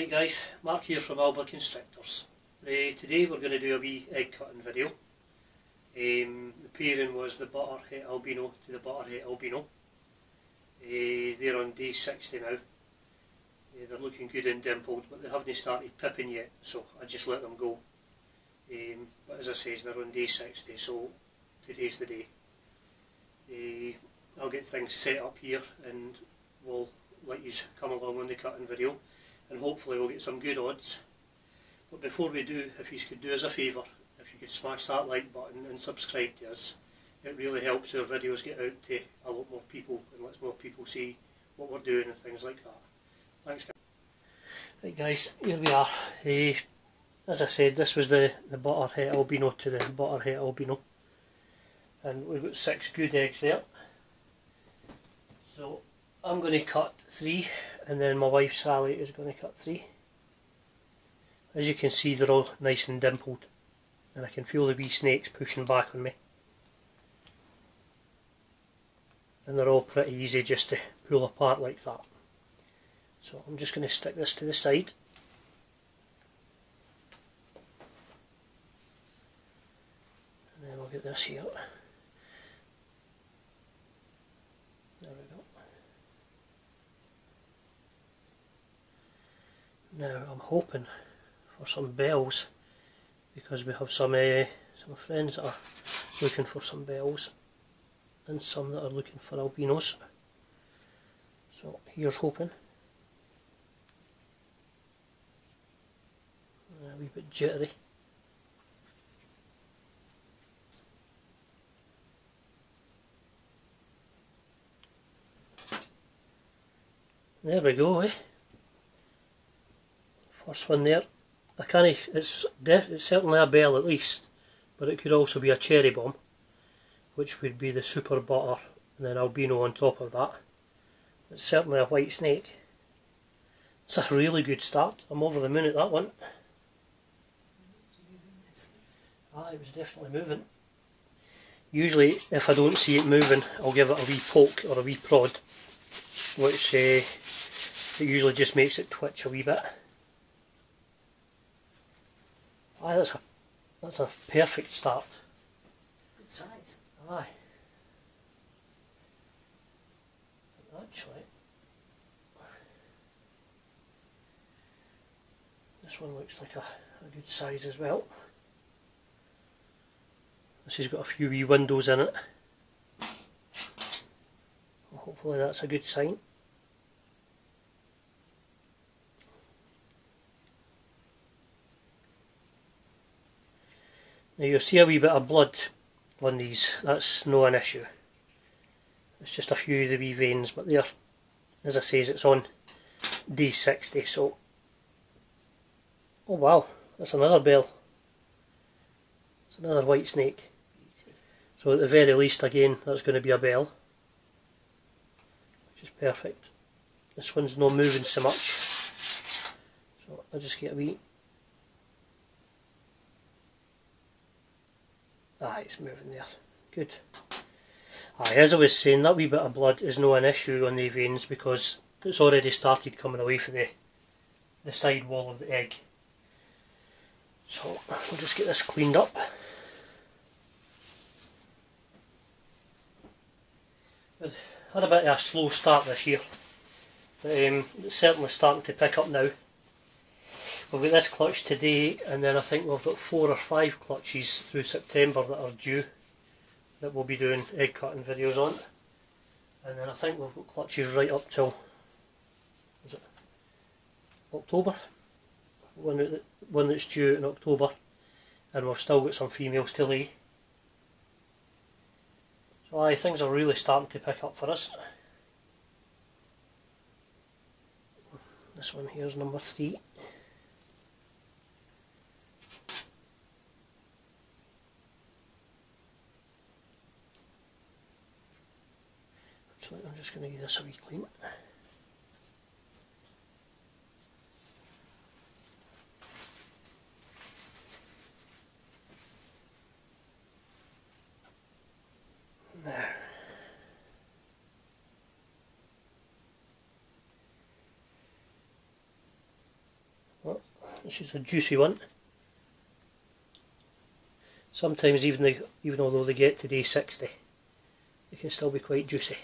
Right guys, Mark here from Alba Constrictors. Uh, today we're going to do a wee egg cutting video. Um, the pairing was the butter het albino to the butter het albino. Uh, they're on day 60 now. Uh, they're looking good and dimpled but they haven't started pipping yet so I just let them go. Um, but as I say they're on day 60 so today's the day. I'll get things set up here and we'll let you come along on the cutting video and hopefully we'll get some good odds. But before we do, if you could do us a favour, if you could smash that like button and subscribe to us, it really helps our videos get out to a lot more people and lets more people see what we're doing and things like that. Thanks guys. Right guys, here we are. Uh, as I said, this was the, the butter het albino to the butter het albino. And we've got six good eggs there. So I'm going to cut three and then my wife Sally is going to cut three. As you can see they're all nice and dimpled and I can feel the wee snakes pushing back on me. And they're all pretty easy just to pull apart like that. So I'm just going to stick this to the side. And then we'll get this here. Now I'm hoping for some bells because we have some uh, some friends that are looking for some bells and some that are looking for albinos. So here's hoping. A wee bit jittery. There we go, eh? First one there. I can't, it's, it's certainly a bell at least, but it could also be a cherry bomb, which would be the super butter and then albino on top of that. It's certainly a white snake. It's a really good start. I'm over the moon at that one. Ah, it was definitely moving. Usually, if I don't see it moving, I'll give it a wee poke or a wee prod, which uh, it usually just makes it twitch a wee bit. Aye, that's a, that's a perfect start. Good size. Aye. Actually, this one looks like a, a good size as well. This has got a few wee windows in it. Hopefully that's a good sign. Now you'll see a wee bit of blood on these, that's no an issue. It's just a few of the wee veins, but there, as I say, it's on D60, so... Oh wow, that's another bell. It's another white snake. So at the very least, again, that's going to be a bell. Which is perfect. This one's not moving so much. So I'll just get a wee Aye, it's moving there. Good. Aye, as I was saying, that wee bit of blood is no an issue on the veins because it's already started coming away from the, the side wall of the egg. So, we'll just get this cleaned up. had a bit of a slow start this year, but um, it's certainly starting to pick up now. We've got this clutch today and then I think we've got four or five clutches through September that are due that we'll be doing egg cutting videos on. And then I think we've got clutches right up till is it October? One, one that's due in October and we've still got some females to lay. So aye, things are really starting to pick up for us. This one here is number three. I'm just going to give this a wee clean. There. This is a juicy one. Sometimes even they, even although they get to day 60, they can still be quite juicy.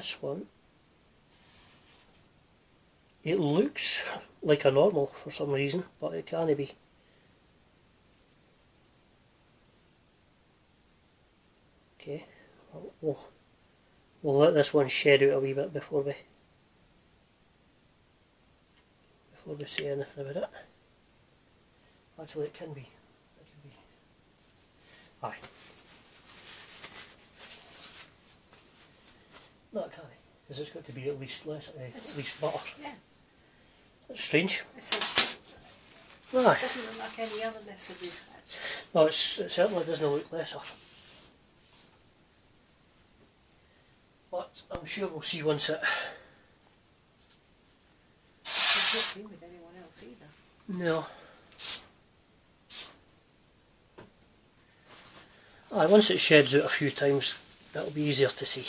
This one, it looks like a normal for some reason, but it can't be. Okay, we'll, we'll, let this one shed out a wee bit before we before we say anything about it. Actually, it can be. It can be. Aye. No, it can't because it's got to be at least less, uh, at least butter. Yeah. That's strange. It's a, Aye. doesn't look like any other lesser we've. No, it's, it certainly doesn't look lesser. But I'm sure we'll see once it. It's not been with anyone else either. No. Aye, once it sheds out a few times, that'll be easier to see.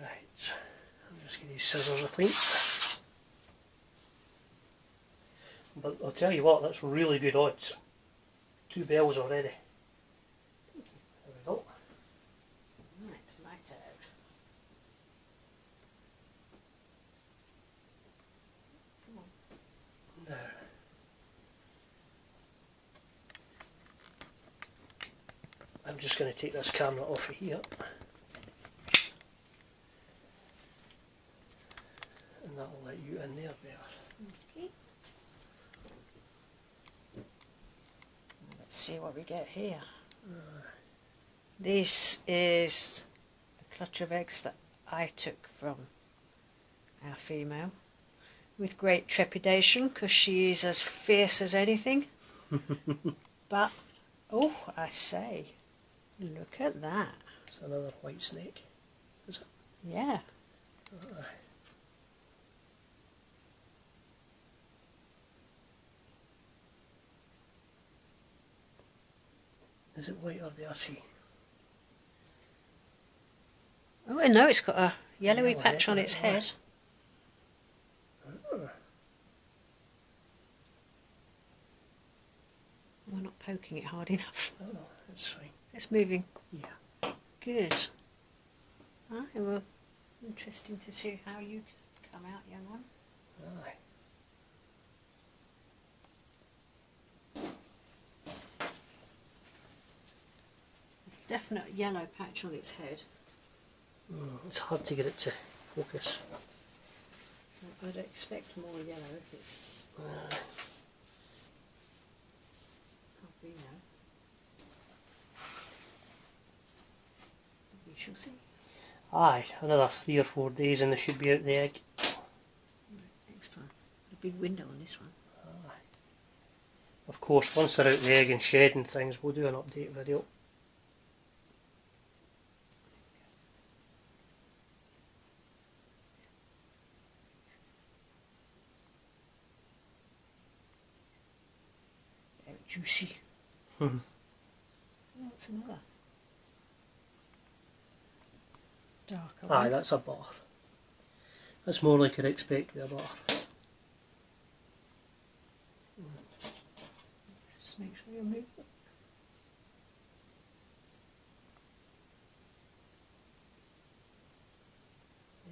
Right, I'm just getting these scissors are clean. But I'll tell you what, that's really good odds. Two bells already. There we go. Right, out. Come. Now, I'm just going to take this camera off of here. And that will let you in there better. Okay. Let's see what we get here. Uh. This is a clutch of eggs that I took from our female with great trepidation because she is as fierce as anything. but, oh, I say, look at that. It's another white snake. Is it? Yeah. Uh-uh. Is it white or the RC? Oh, and no, it's got a yellowy Yellow patch on its head. Oh. We're not poking it hard enough. Oh, that's fine. It's moving. Yeah. Good. Right, well, interesting to see how you come out, young one. Aye. There's a definite yellow patch on its head. Mm, it's hard to get it to focus. So I'd expect more yellow if it's albino. We shall see. Aye, another three or four days and they should be out the egg. Next one. A big window on this one. Aye. Of course, once they're out the egg and shedding things, we'll do an update video. Very juicy. What's another? Darker Aye, that's a bar. That's more like I'd expect with a bar. Just make sure you're moving.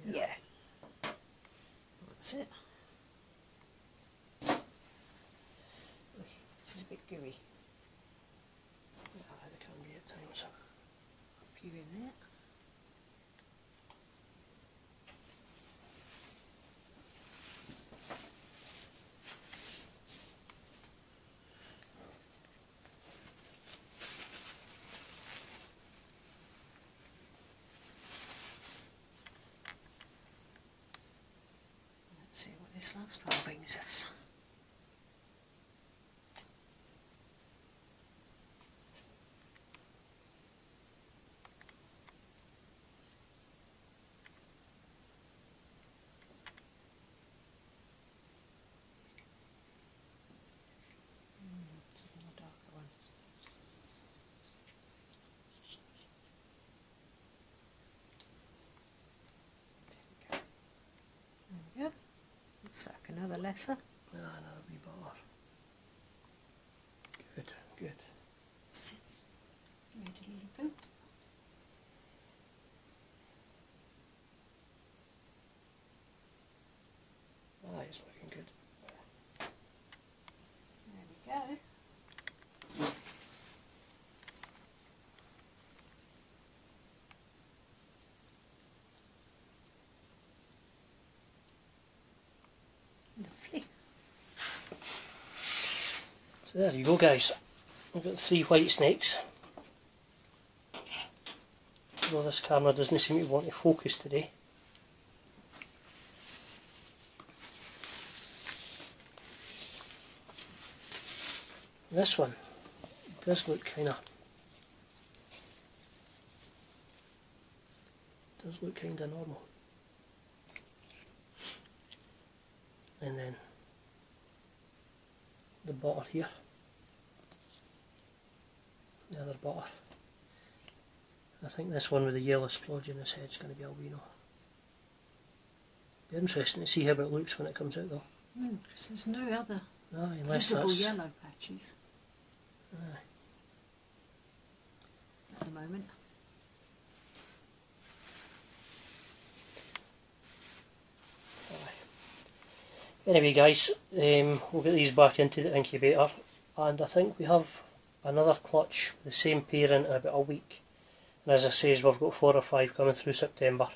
Yeah. That's it. This is a bit gooey. Aye, they can be at times. Pop you in there. Let's see what this last one brings us. Another lesser. Ah, another wee butter. Good, good. Need a little bit. Ah, it's looking good. There we go. Lovely. So there you go guys. We've got three white snakes. Although this camera doesn't seem to want to focus today. This one does look kind of does look kind of normal. And then the bottle here, the other butter. I think this one with the yellow splodge in his head is going to be albino. Be interesting to see how it looks when it comes out though. Because there's no other Ah, unless visible that's yellow patches Aye. at the moment. Anyway guys, um, we'll get these back into the incubator and I think we have another clutch the same pairing in about a week. And as I says, we've got four or five coming through September.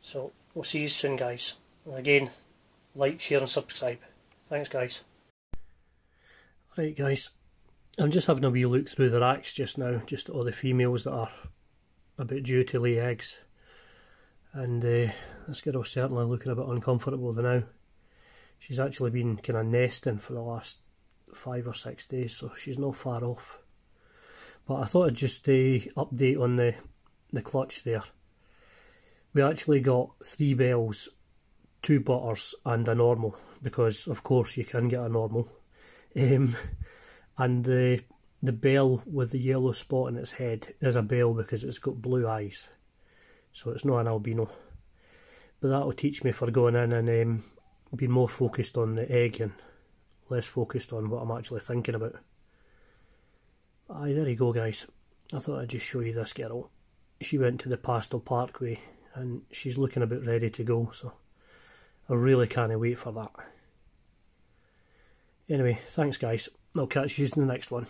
So we'll see you soon guys. And again, like, share and subscribe. Thanks guys. Right guys, I'm just having a wee look through the racks just now, just all the females that are about due to lay eggs. And uh, this girl's certainly looking a bit uncomfortable now she's actually been kind of nesting for the last five or six days, so she's not far off. But I thought I'd just uh, update on the the clutch there. We actually got three bells, two butters, and a normal because of course you can get a normal. Um, and the the bell with the yellow spot in its head is a bell because it's got blue eyes, so it's not an albino. But that will teach me for going in and um, been more focused on the egg and less focused on what I'm actually thinking about. Aye, there you go, guys. I thought I'd just show you this girl. She went to the Pastel Parkway and she's looking about ready to go, so I really can't wait for that. Anyway, thanks, guys. I'll catch you in the next one.